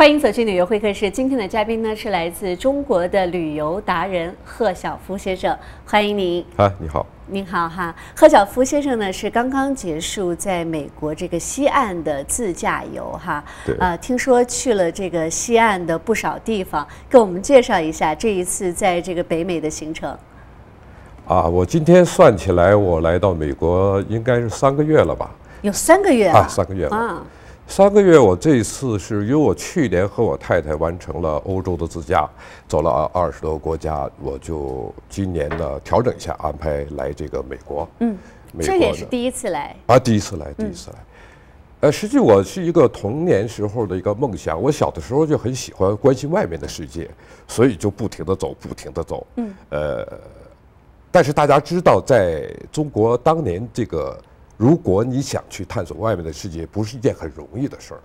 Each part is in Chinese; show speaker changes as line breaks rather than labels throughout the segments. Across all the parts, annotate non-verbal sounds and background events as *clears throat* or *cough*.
欢迎走进旅游会客室。今天的嘉宾呢是来自中国的旅游达人贺晓夫先生，欢迎您。
啊，你好。
您好哈，贺晓夫先生呢是刚刚结束在美国这个西岸的自驾游哈。
对。
呃，听说去了这个西岸的不少地方，给我们介绍一下这一次在这个北美的行程。
啊，我今天算起来，我来到美国应该是三个月了吧？
有三个月
啊，三个月了。三个月，我这一次是因为我去年和我太太完成了欧洲的自驾，走了二二十多个国家，我就今年呢调整一下安排来这个美国。
嗯，这也是第一次来
啊，第一次来，第一次来。呃，实际我是一个童年时候的一个梦想，我小的时候就很喜欢关心外面的世界，所以就不停的走，不停的走。嗯，呃，但是大家知道，在中国当年这个。如果你想去探索外面的世界，不是一件很容易的事儿。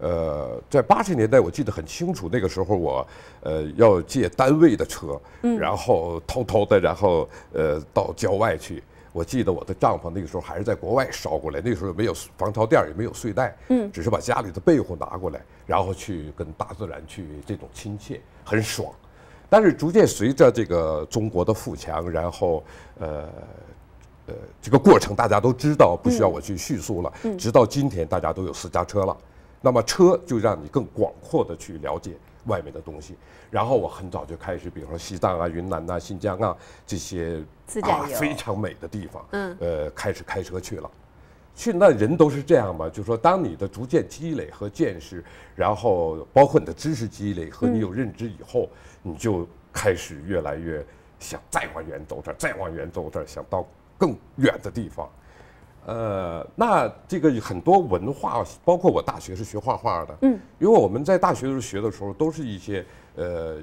呃，在八十年代，我记得很清楚，那个时候我呃要借单位的车，然后偷偷的，然后呃到郊外去。我记得我的帐篷那个时候还是在国外捎过来，那个时候没有防潮垫，也没有睡袋，嗯，只是把家里的被窝拿过来，然后去跟大自然去这种亲切，很爽。但是逐渐随着这个中国的富强，然后呃。呃，这个过程大家都知道，不需要我去叙述了。直到今天，大家都有私家车了，那么车就让你更广阔的去了解外面的东西。然后我很早就开始，比如说西藏啊、云南呐、新疆啊这些
啊
非常美的地方，嗯，呃，开始开车去了。去那人都是这样嘛，就说当你的逐渐积累和见识，然后包括你的知识积累和你有认知以后，你就开始越来越想再往远走这儿，再往远走这儿，想到。更远的地方，呃，那这个很多文化，包括我大学是学画画的，嗯，因为我们在大学的时候学的时候，都是一些呃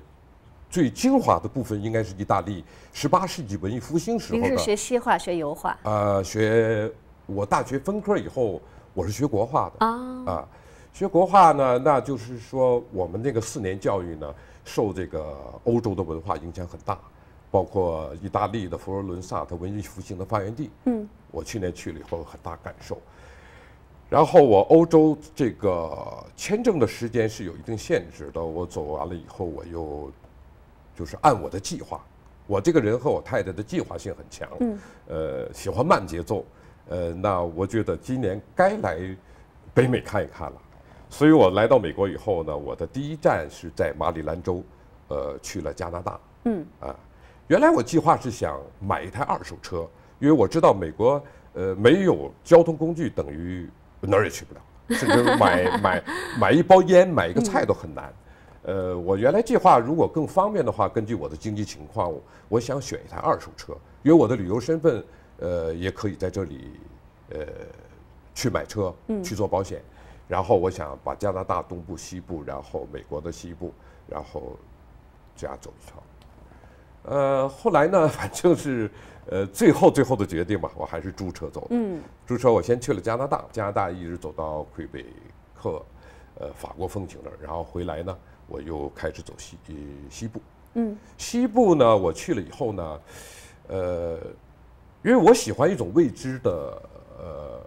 最精华的部分，应该是意大利十八世纪文艺复兴时候的。
您是学西画，学油画？
呃，学我大学分科以后，我是学国画的啊啊，学国画呢，那就是说我们那个四年教育呢，受这个欧洲的文化影响很大。包括意大利的佛罗伦萨，它文艺复兴的发源地。嗯，我去年去了以后很大感受。然后我欧洲这个签证的时间是有一定限制的，我走完了以后，我又就是按我的计划。我这个人和我太太的计划性很强，嗯，呃，喜欢慢节奏。呃，那我觉得今年该来北美看一看了。所以我来到美国以后呢，我的第一站是在马里兰州，呃，去了加拿大。嗯，啊。原来我计划是想买一台二手车，因为我知道美国呃没有交通工具等于哪儿也去不了，甚至买买买一包烟、买一个菜都很难。呃，我原来计划如果更方便的话，根据我的经济情况，我想选一台二手车，因为我的旅游身份呃也可以在这里呃去买车、去做保险。然后我想把加拿大东部、西部，然后美国的西部，然后这样走一趟。呃，后来呢，*laughs* 反正是，呃，最后最后的决定吧，我还是租车走的。嗯，租车我先去了加拿大，加拿大一直走到魁北克，呃，法国风情那儿，然后回来呢，我又开始走西西部。嗯，西部呢，我去了以后呢，呃，因为我喜欢一种未知的，呃，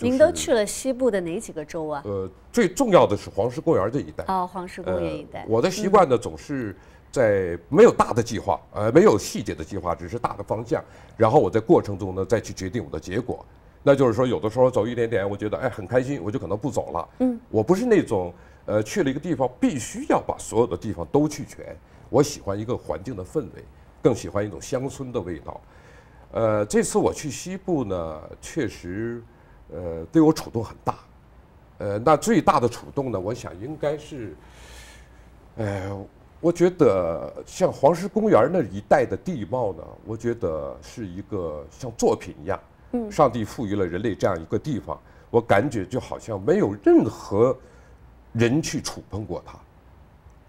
您都去了西部的哪几个州啊？
呃，最重要的是黄石公园这一带。
哦，黄石公园一带。
我的习惯呢，总是。在没有大的计划，呃，没有细节的计划，只是大的方向。然后我在过程中呢，再去决定我的结果。那就是说，有的时候走一点点，我觉得哎很开心，我就可能不走了。嗯，我不是那种呃去了一个地方必须要把所有的地方都去全。我喜欢一个环境的氛围，更喜欢一种乡村的味道。呃，这次我去西部呢，确实呃对我触动很大。呃，那最大的触动呢，我想应该是，呃。我觉得像黄石公园那一带的地貌呢，我觉得是一个像作品一样。嗯，上帝赋予了人类这样一个地方，我感觉就好像没有任何人去触碰过它，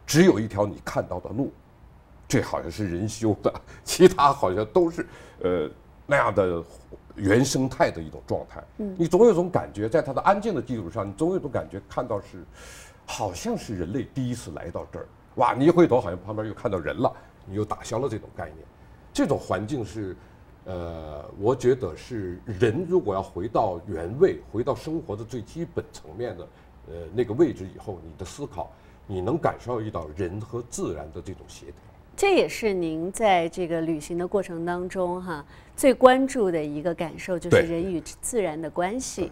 只有一条你看到的路，这好像是人修的，其他好像都是呃那样的原生态的一种状态。嗯，你总有种感觉，在它的安静的基础上，你总有种感觉看到是，好像是人类第一次来到这儿。哇！你一回头，好像旁边又看到人了，你又打消了这种概念。这种环境是，呃，我觉得是人如果要回到原位，回到生活的最基本层面的，呃那个位置以后，你的思考，你能感受到人和自然的这种协调。
这也是您在这个旅行的过程当中哈最关注的一个感受，就是人与自然的关系。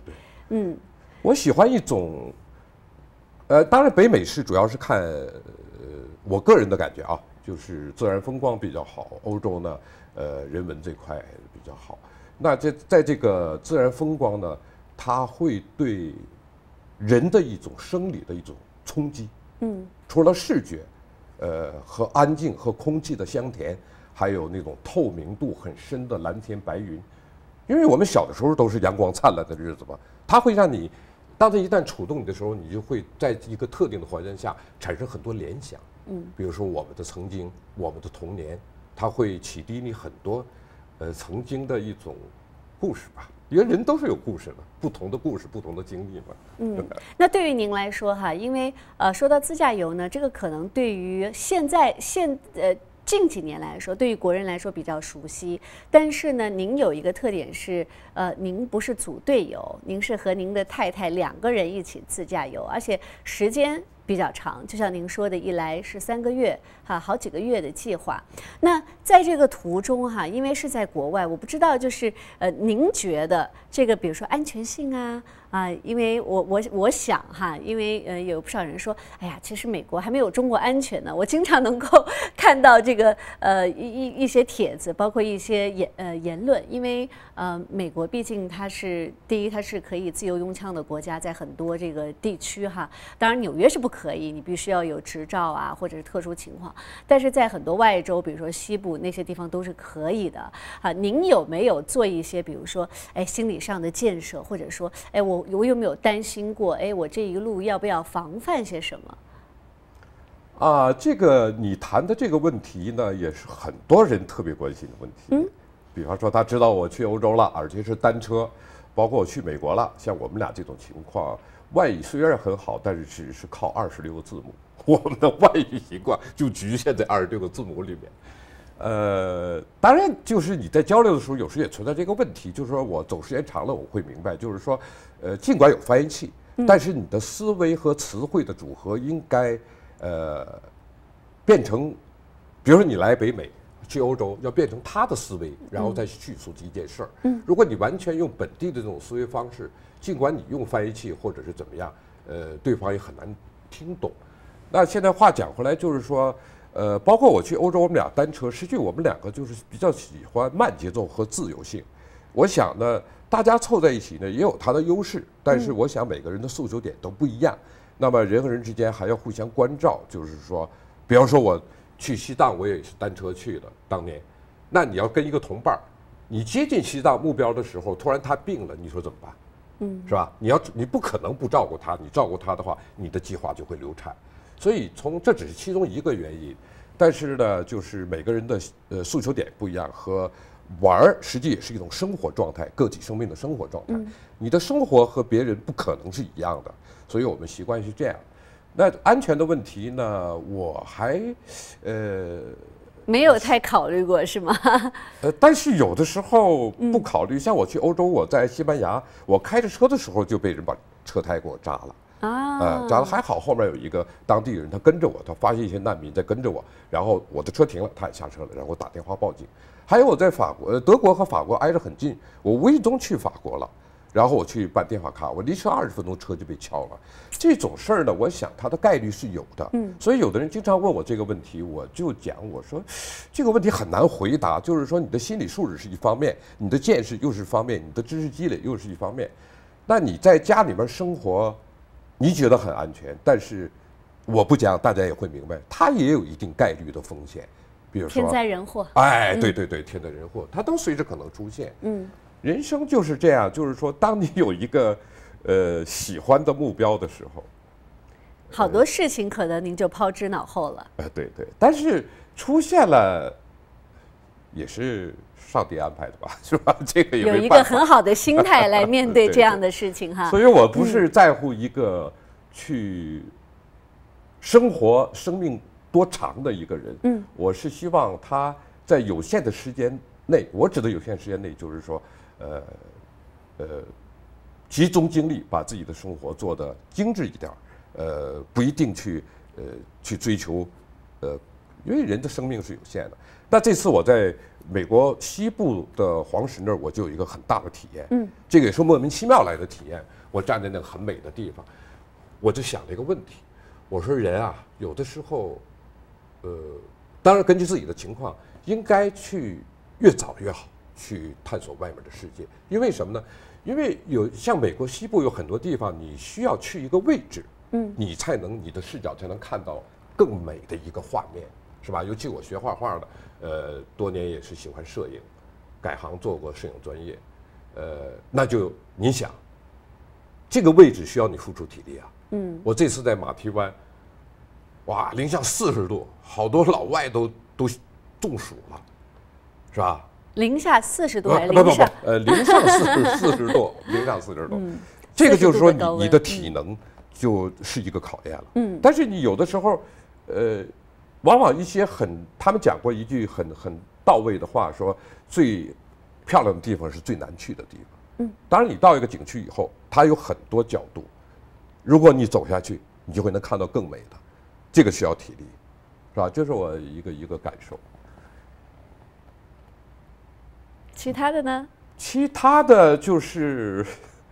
嗯，我喜欢一种，呃，当然北美是主要是看，呃，我个人的感觉啊，就是自然风光比较好。欧洲呢，呃，人文这块比较好。那在在这个自然风光呢，它会对人的一种生理的一种冲击。嗯，除了视觉。呃，和安静和空气的香甜，还有那种透明度很深的蓝天白云，因为我们小的时候都是阳光灿烂的日子嘛，它会让你，当它一旦触动你的时候，你就会在一个特定的环境下产生很多联想。嗯，比如说我们的曾经，我们的童年，它会启迪你很多，呃，曾经的一种故事吧。因为人都是有故事的，不同的故事，不同的经历嘛。
嗯，*laughs* 那对于您来说哈，因为呃，说到自驾游呢，这个可能对于现在现呃近几年来说，对于国人来说比较熟悉。但是呢，您有一个特点是，呃，您不是组队游，您是和您的太太两个人一起自驾游，而且时间。比较长，就像您说的，一来是三个月，哈，好几个月的计划。那在这个途中，哈，因为是在国外，我不知道，就是呃，您觉得这个，比如说安全性啊。啊，因为我我我想哈，因为呃有不少人说，哎呀，其实美国还没有中国安全呢。我经常能够 *laughs* 看到这个呃一一一些帖子，包括一些言呃言论，因为呃美国毕竟它是第一，它是可以自由拥枪的国家，在很多这个地区哈，当然纽约是不可以，你必须要有执照啊，或者是特殊情况。但是在很多外州，比如说西部那些地方都是可以的。啊，您有没有做一些，比如说哎心理上的建设，或者说哎我。我有没有担心过？哎，我这一路要不要防范些什么？
啊，这个你谈的这个问题呢，也是很多人特别关心的问题。嗯，比方说他知道我去欧洲了，而且是单车，包括我去美国了。像我们俩这种情况，外语虽然很好，但是只是靠二十六个字母，我们的外语习惯就局限在二十六个字母里面。呃，当然，就是你在交流的时候，有时也存在这个问题，就是说我走时间长了，我会明白，就是说，呃，尽管有翻译器，但是你的思维和词汇的组合应该，呃，变成，比如说你来北美，去欧洲，要变成他的思维，然后再叙述这一件事儿。嗯，如果你完全用本地的这种思维方式，尽管你用翻译器或者是怎么样，呃，对方也很难听懂。那现在话讲回来，就是说。呃，包括我去欧洲，我们俩单车，实际我们两个就是比较喜欢慢节奏和自由性。我想呢，大家凑在一起呢，也有它的优势，但是我想每个人的诉求点都不一样。那么人和人之间还要互相关照，就是说，比方说我去西藏，我也是单车去的，当年，那你要跟一个同伴儿，你接近西藏目标的时候，突然他病了，你说怎么办？嗯，是吧？你要你不可能不照顾他，你照顾他的话，你的计划就会流产。所以从这只是其中一个原因，但是呢，就是每个人的呃诉求点不一样，和玩儿实际也是一种生活状态，个体生命的生活状态。你的生活和别人不可能是一样的，所以我们习惯是这样。那安全的问题呢，我还呃
没有太考虑过，是吗？*laughs*
呃，但是有的时候不考虑，像我去欧洲，我在西班牙，我开着车的时候就被人把车胎给我扎了。啊，呃，长得还好，后面有一个当地人，他跟着我，他发现一些难民在跟着我，然后我的车停了，他也下车了，然后打电话报警。还有我在法国，德国和法国挨着很近，我无意中去法国了，然后我去办电话卡，我离车二十分钟，车就被敲了。这种事儿呢，我想它的概率是有的。嗯，所以有的人经常问我这个问题，我就讲我说，这个问题很难回答，就是说你的心理素质是一方面，你的见识又是方面，你的知识积累又是一方面，那你在家里面生活。你觉得很安全，但是我不讲，大家也会明白，它也有一定概率的风险，比如说
天灾人祸。
哎，对对对，天灾人祸，它都随时可能出现。嗯，人生就是这样，就是说，当你有一个 *laughs* 呃喜欢的目标的时候，
好多事情可能您就抛之脑后了。
哎，对对，但是出现了，也是。上帝安排的吧，*laughs* 是吧？这个
有一个很好的心态来面对这样的事情哈。
所以我不是在乎一个去生活生命多长的一个人，嗯，我是希望他在有限的时间内，我指的有限时间内，就是说，呃，呃，集中精力把自己的生活做得精致一点呃，不一定去呃去追求，呃，因为人的生命是有限的。那这次我在美国西部的黄石那儿，我就有一个很大的体验，嗯，这个也是莫名其妙来的体验。我站在那个很美的地方，我就想了一个问题，我说人啊，有的时候，呃，当然根据自己的情况，应该去越早越好去探索外面的世界，因为什么呢？因为有像美国西部有很多地方，你需要去一个位置，嗯，你才能你的视角才能看到更美的一个画面，是吧？尤其我学画画的，呃，多年也是喜欢摄影，改行做过摄影专业，呃，那就你想。这个位置需要你付出体力啊！嗯，我这次在马蹄湾，哇，零下四十度，好多老外都都中暑了，是吧？
零下四十度还是零下？
呃，零上四四十度，零上四十度，这个就是说你你的体能就是一个考验了。嗯，但是你有的时候，呃，往往一些很，他们讲过一句很很到位的话，说最漂亮的地方是最难去的地方。嗯，当然，你到一个景区以后，它有很多角度，如果你走下去，你就会能看到更美的，这个需要体力，是吧？这是我一个一个感受。
其他的呢？
其他的就是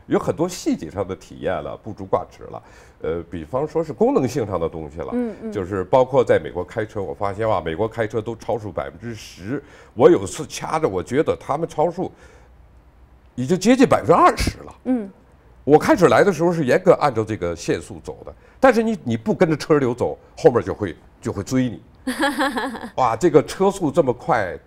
有很多细节上的体验了，不足挂齿了。呃，比方说是功能性上的东西了，嗯嗯，就是包括在美国开车，我发现哇，美国开车都超速百分之十，我有次掐着，我觉得他们超速。已经接近百分之二十了。嗯，我开始来的时候是严格按照这个限速走的，但是你你不跟着车流走，后面就会就会追你。*laughs* 哇，这个车速这么快，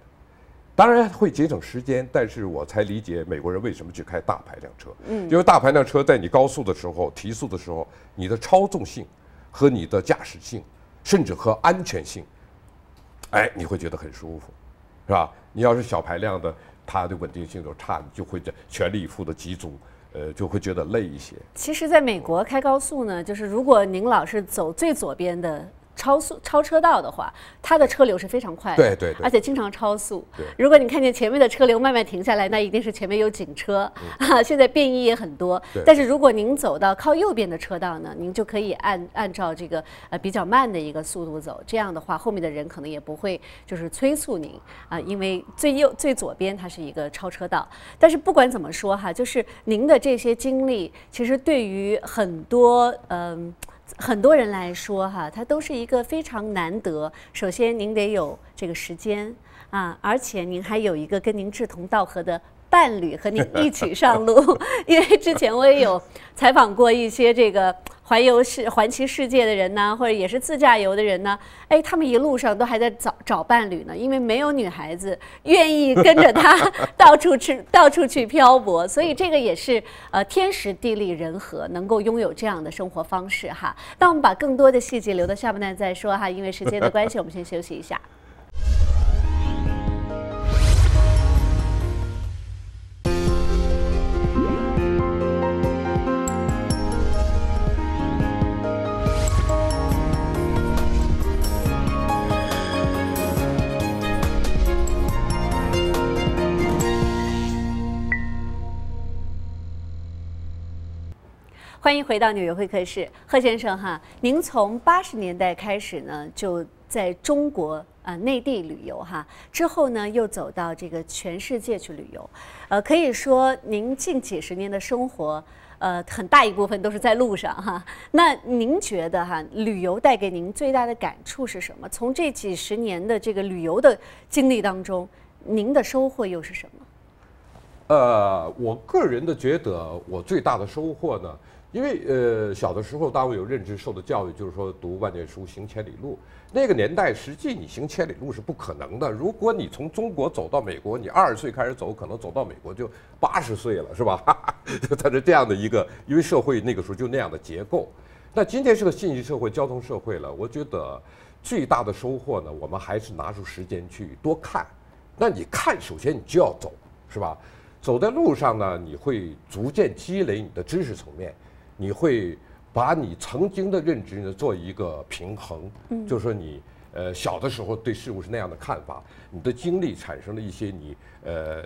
当然会节省时间，但是我才理解美国人为什么去开大排量车。嗯，因为大排量车在你高速的时候提速的时候，你的操纵性和你的驾驶性，甚至和安全性，哎，你会觉得很舒服，是吧？你要是小排量的。它的稳定性就差，你就会在全力以赴的集中，呃，就会觉得累一些。
其实，在美国开高速呢，就是如果您老是走最左边的。超速超车道的话，它的车流是非常快的，
对对对，
而且经常超速。如果你看见前面的车流慢慢停下来，那一定是前面有警车。啊，*laughs* 现在便衣也很多。但是如果您走到靠右边的车道呢，您就可以按按照这个呃比较慢的一个速度走。这样的话，后面的人可能也不会就是催促您啊，因为最右最左边它是一个超车道。但是不管怎么说哈，就是您的这些经历，其实对于很多嗯。很多人来说，哈，它都是一个非常难得。首先，您得有这个时间啊，而且您还有一个跟您志同道合的。伴侣和你一起上路，*laughs* 因为之前我也有采访过一些这个环游世环骑世界的人呢，或者也是自驾游的人呢，哎，他们一路上都还在找找伴侣呢，因为没有女孩子愿意跟着他 *laughs* 到处去到处去漂泊，所以这个也是呃天时地利人和，能够拥有这样的生活方式哈。那我们把更多的细节留到下半段再说哈，因为时间的关系，我们先休息一下。欢迎回到纽约会客室，贺先生哈，您从八十年代开始呢，就在中国啊内地旅游哈，之后呢又走到这个全世界去旅游，呃，可以说您近几十年的生活，呃，很大一部分都是在路上哈。那您觉得哈，旅游带给您最大的感触是什么？从这几十年的这个旅游的经历当中，您的收获又是什么？
呃，我个人的觉得，我最大的收获呢。因为呃，小的时候，当我有认知、受的教育，就是说读万卷书，行千里路。那个年代，实际你行千里路是不可能的。如果你从中国走到美国，你二十岁开始走，可能走到美国就八十岁了，是吧？*laughs* 它是这样的一个，因为社会那个时候就那样的结构。那今天是个信息社会、交通社会了。我觉得最大的收获呢，我们还是拿出时间去多看。那你看，首先你就要走，是吧？走在路上呢，你会逐渐积累你的知识层面。你会把你曾经的认知呢做一个平衡，嗯，就是说你呃小的时候对事物是那样的看法，你的经历产生了一些你呃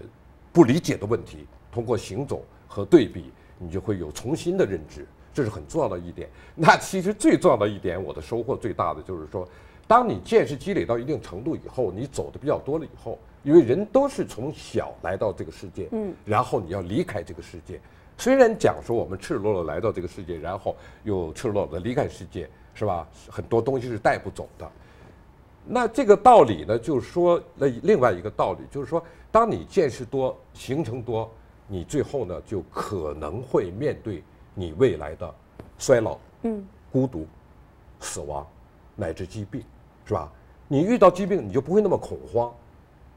不理解的问题，通过行走和对比，你就会有重新的认知，这是很重要的一点。那其实最重要的一点，我的收获最大的就是说，当你见识积累到一定程度以后，你走的比较多了以后，因为人都是从小来到这个世界，嗯，然后你要离开这个世界。虽然讲说我们赤裸裸来到这个世界，然后又赤裸裸的离开世界，是吧？很多东西是带不走的。那这个道理呢，就是说，那另外一个道理就是说，当你见识多、行程多，你最后呢，就可能会面对你未来的衰老、嗯、孤独、死亡，乃至疾病，是吧？你遇到疾病，你就不会那么恐慌，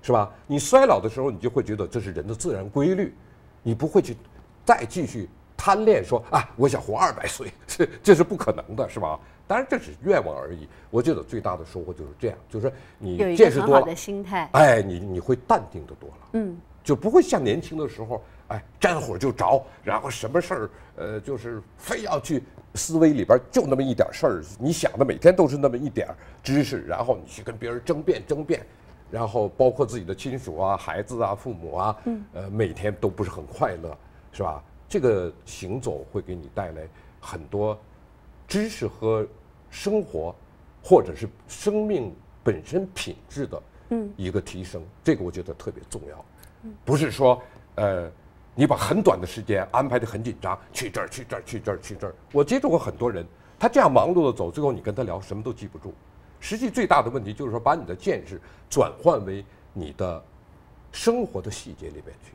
是吧？你衰老的时候，你就会觉得这是人的自然规律，你不会去再继续贪恋说啊，我想活二百岁，这这是不可能的，是吧？当然这只是愿望而已。我觉得最大的收获就是这样，就是你见识多
的心态，
哎，你你会淡定的多了，嗯，就不会像年轻的时候，哎，沾火就着，然后什么事儿，呃，就是非要去思维里边就那么一点事儿，你想的每天都是那么一点知识，然后你去跟别人争辩争辩，然后包括自己的亲属啊、孩子啊、父母啊，嗯，呃，每天都不是很快乐，是吧？这个行走会给你带来很多。知识和生活，或者是生命本身品质的一个提升，这个我觉得特别重要。不是说，呃，你把很短的时间安排的很紧张，去这儿去这儿去这儿去这儿。我接触过很多人，他这样忙碌的走，最后你跟他聊什么都记不住。实际最大的问题就是说，把你的见识转换为你的生活的细节里边去，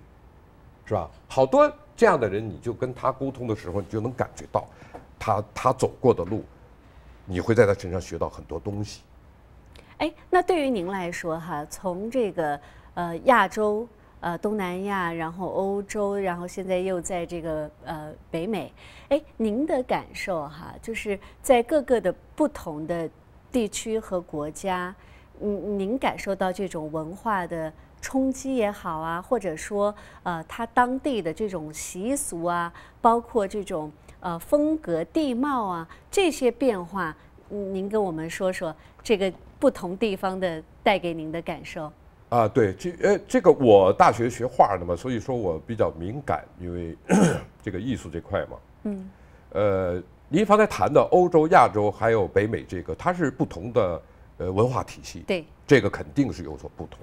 是吧？好多这样的人，你就跟他沟通的时候，你就能感觉到。他他走过的路，你会在他身上学到很多东西。
哎，那对于您来说哈，从这个呃亚洲、呃东南亚，然后欧洲，然后现在又在这个呃北美，哎，您的感受哈，就是在各个的不同的地区和国家，嗯，您感受到这种文化的冲击也好啊，或者说呃他当地的这种习俗啊，包括这种。呃，风格、地貌啊，这些变化，您跟我们说说这个不同地方的带给您的感受。
啊，对，这呃，这个我大学学画的嘛，所以说我比较敏感，因为 *clears throat* 这个艺术这块嘛。嗯。呃，您刚才谈的欧洲、亚洲还有北美，这个它是不同的呃文化体系。
对。
这个肯定是有所不同。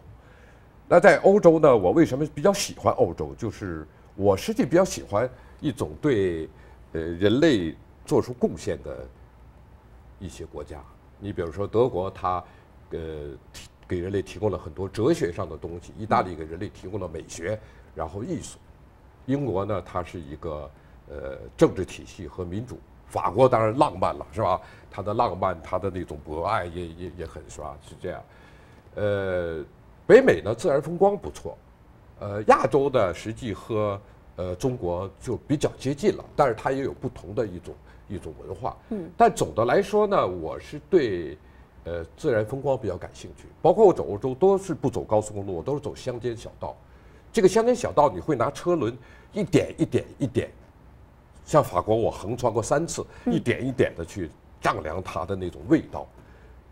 那在欧洲呢，我为什么比较喜欢欧洲？就是我实际比较喜欢一种对。呃，人类做出贡献的一些国家，你比如说德国，它呃给人类提供了很多哲学上的东西；意大利给人类提供了美学，然后艺术；英国呢，它是一个呃政治体系和民主；法国当然浪漫了，是吧？它的浪漫，它的那种博爱也也也很是吧？是这样。呃，北美呢，自然风光不错；呃，亚洲的实际和。呃，中国就比较接近了，但是它也有不同的一种一种文化。嗯，但总的来说呢，我是对呃自然风光比较感兴趣。包括我走欧洲都是不走高速公路，我都是走乡间小道。这个乡间小道，你会拿车轮一点一点一点，像法国我横穿过三次，一点一点的去丈量它的那种味道。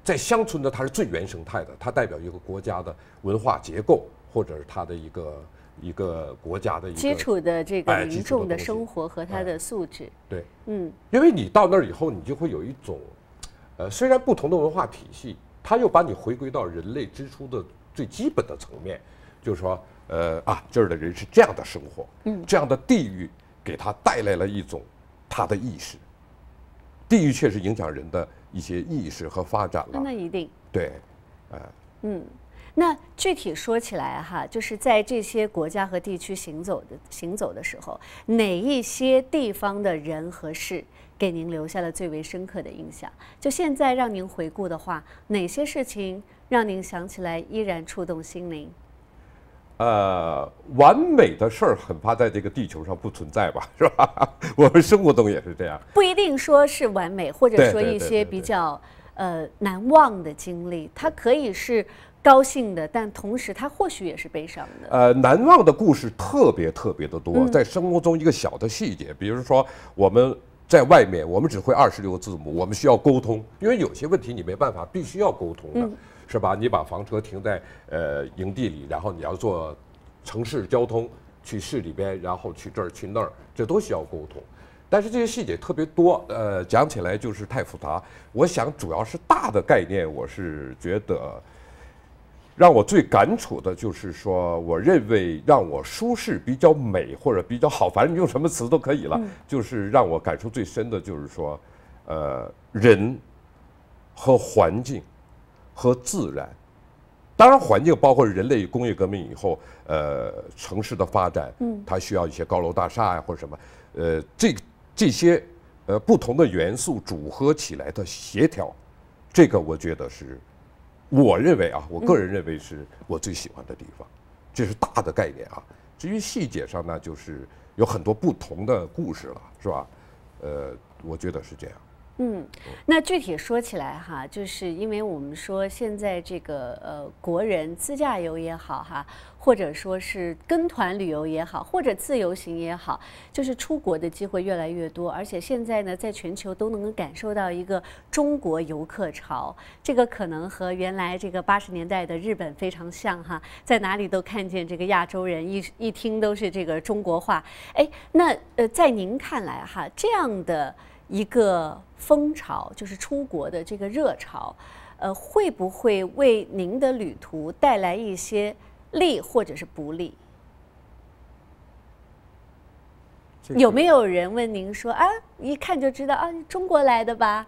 在乡村呢，它是最原生态的，它代表一个国家的文化结构，或者是它的一个。一个国家的一个
基础的这个民众的生活和他的素质，
对，嗯，因为你到那儿以后，你就会有一种，呃，虽然不同的文化体系，它又把你回归到人类之初的最基本的层面，就是说，呃啊，这儿的人是这样的生活，嗯，这样的地域给他带来了一种他的意识，地域确实影响人的一些意识和发展了，
那一定
对，呃，嗯。
那具体说起来哈，就是在这些国家和地区行走的行走的时候，哪一些地方的人和事给您留下了最为深刻的印象？就现在让您回顾的话，哪些事情让您想起来依然触动心灵？
呃，完美的事儿很怕在这个地球上不存在吧，*laughs* 是吧？*laughs* 我们生活中也是这样。
不一定说是完美，或者说一些比较呃难忘的经历，它可以是。高兴的，但同时它或许也是悲伤的。
呃，难忘的故事特别特别的多，在生活中一个小的细节，比如说我们在外面，我们只会二十六个字母，我们需要沟通，因为有些问题你没办法，必须要沟通的，是吧？你把房车停在呃营地里，然后你要做城市交通，去市里边，然后去这儿去那儿，这都需要沟通。但是这些细节特别多，呃，讲起来就是太复杂。我想主要是大的概念，我是觉得让我最感触的就是说，我认为让我舒适、比较美或者比较好，反正你用什么词都可以了。*laughs* 就是让我感触最深的就是说，呃，人和环境和自然，当然环境包括人类工业革命以后，呃，城市的发展，嗯，它需要一些高楼大厦呀或者什么，呃，这。这些呃不同的元素组合起来的协调，这个我觉得是，我认为啊，我个人认为是我最喜欢的地方，这是大的概念啊。至于细节上呢，就是有很多不同的故事了，是吧？呃，我觉得是这样。
嗯，那具体说起来哈，就是因为我们说现在这个呃国人自驾游也好哈，或者说是跟团旅游也好，或者自由行也好，就是出国的机会越来越多，而且现在呢，在全球都能够感受到一个中国游客潮，这个可能和原来这个八十年代的日本非常像哈，在哪里都看见这个亚洲人，一一听都是这个中国话。哎，那呃，在您看来哈，这样的。一个风潮就是出国的这个热潮，呃，会不会为您的旅途带来一些利或者是不利？有没有人问您说啊，一看就知道啊，中国来的吧？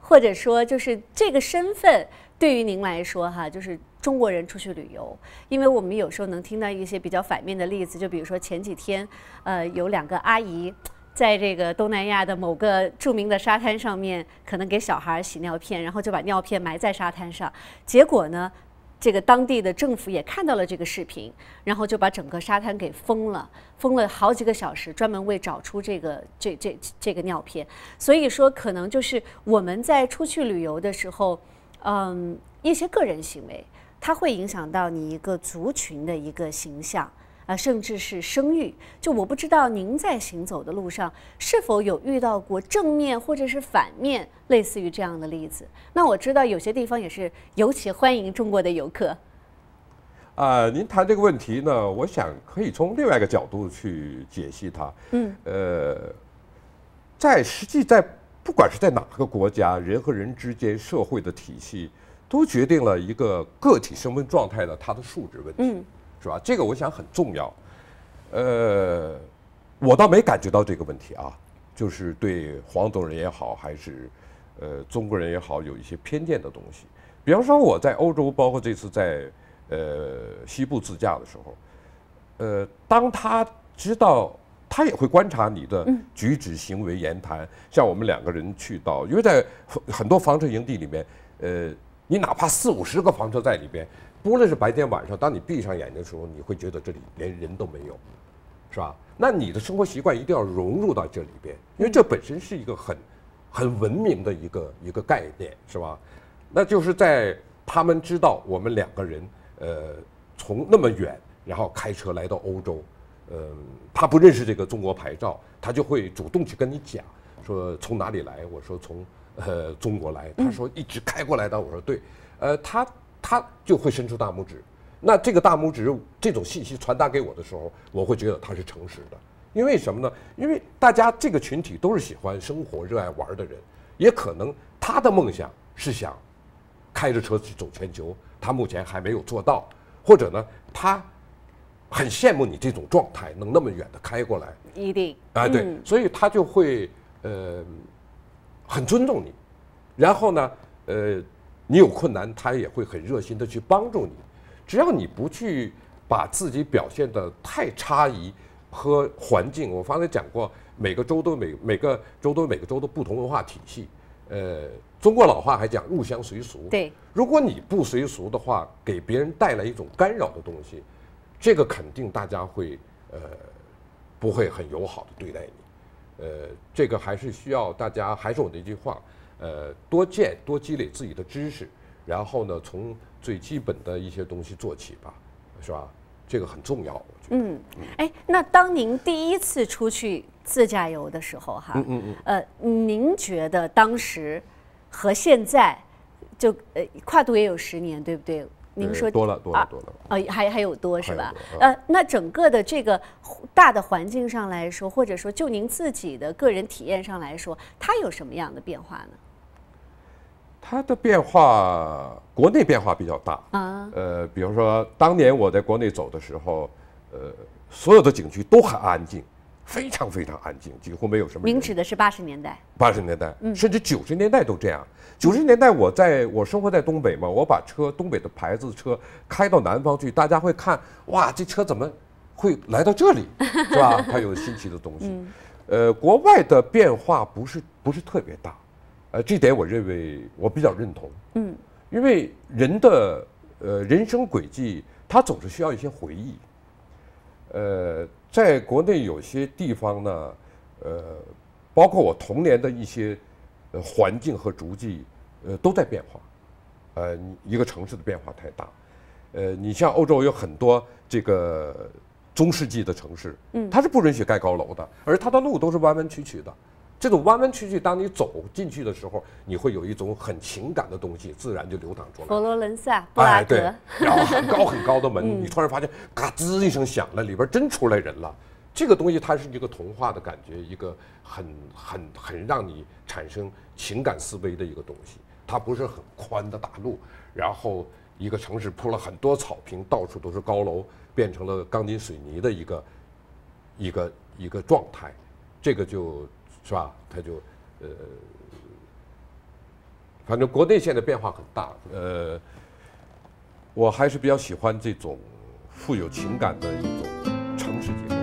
或者说，就是这个身份对于您来说哈，就是中国人出去旅游，因为我们有时候能听到一些比较反面的例子，就比如说前几天，呃，有两个阿姨。在这个东南亚的某个著名的沙滩上面，可能给小孩洗尿片，然后就把尿片埋在沙滩上。结果呢，这个当地的政府也看到了这个视频，然后就把整个沙滩给封了，封了好几个小时，专门为找出这个这这这个尿片。所以说，可能就是我们在出去旅游的时候，嗯，一些个人行为，它会影响到你一个族群的一个形象。啊，甚至是生育，就我不知道您在行走的路上是否有遇到过正面或者是反面，类似于这样的例子。那我知道有些地方也是尤其欢迎中国的游客。
啊，您谈这个问题呢，我想可以从另外一个角度去解析它。嗯，呃，在实际在不管是在哪个国家，人和人之间社会的体系，都决定了一个个体身份状态的它的素质问题。嗯。是吧？这个我想很重要。呃，我倒没感觉到这个问题啊，就是对黄种人也好，还是呃中国人也好，有一些偏见的东西。比方说我在欧洲，包括这次在呃西部自驾的时候，呃，当他知道，他也会观察你的举止、行为、言谈。像我们两个人去到，因为在很多房车营地里面，呃，你哪怕四五十个房车在里边。不论是白天晚上，当你闭上眼睛的时候，你会觉得这里连人都没有，是吧？那你的生活习惯一定要融入到这里边，因为这本身是一个很很文明的一个一个概念，是吧？那就是在他们知道我们两个人，呃，从那么远，然后开车来到欧洲，呃，他不认识这个中国牌照，他就会主动去跟你讲，说从哪里来？我说从呃中国来。他说一直开过来的。我说对，呃，他。他就会伸出大拇指，那这个大拇指这种信息传达给我的时候，我会觉得他是诚实的。因为什么呢？因为大家这个群体都是喜欢生活、热爱玩的人，也可能他的梦想是想开着车去走全球，他目前还没有做到，或者呢，他很羡慕你这种状态，能那么远的开过来。
一定
啊，对，所以他就会呃很尊重你，然后呢，呃。你有困难，他也会很热心的去帮助你。只要你不去把自己表现的太差异和环境，我刚才讲过，每个州都每每个州都每个州的不同文化体系。呃，中国老话还讲入乡随俗。
对，
如果你不随俗的话，给别人带来一种干扰的东西，这个肯定大家会呃不会很友好的对待你。呃，这个还是需要大家，还是我那句话。呃，多见多积累自己的知识，然后呢，从最基本的一些东西做起吧，是吧？这个很重要。
嗯，哎，那当您第一次出去自驾游的时候，哈，嗯嗯嗯，呃，您觉得当时和现在，就呃跨度也有十年，对不对？您说
多了多了多了
啊，还还有多是吧？呃，那整个的这个大的环境上来说，或者说就您自己的个人体验上来说，它有什么样的变化呢？
它的变化，国内变化比较大啊。呃，比如说当年我在国内走的时候，呃，所有的景区都很安静，非常非常安静，几乎没有什么。
您指的是八十年代？
八十年代，甚至九十年代都这样。九十年代我在我生活在东北嘛，我把车东北的牌子车开到南方去，大家会看哇，这车怎么会来到这里，*laughs* 是吧？它有新奇的东西。呃，国外的变化不是不是特别大，呃，这点我认为我比较认同。嗯，因为人的呃人生轨迹，它总是需要一些回忆。呃，在国内有些地方呢，呃，包括我童年的一些。呃，环境和足迹，呃，都在变化。呃，一个城市的变化太大。呃，你像欧洲有很多这个中世纪的城市，嗯，它是不允许盖高楼的，而它的路都是弯弯曲曲的。这种弯弯曲曲，当你走进去的时候，你会有一种很情感的东西自然就流淌出来。
佛罗伦萨，哎，
对，然后很高 *laughs* 很高的门，你突然发现嘎吱一声响了，里边真出来人了。这个东西它是一个童话的感觉，一个很很很让你产生情感思维的一个东西。它不是很宽的大路，然后一个城市铺了很多草坪，到处都是高楼，变成了钢筋水泥的一个一个一个状态。这个就是吧，他就呃，反正国内现在变化很大。呃，我还是比较喜欢这种富有情感的一种城市结构。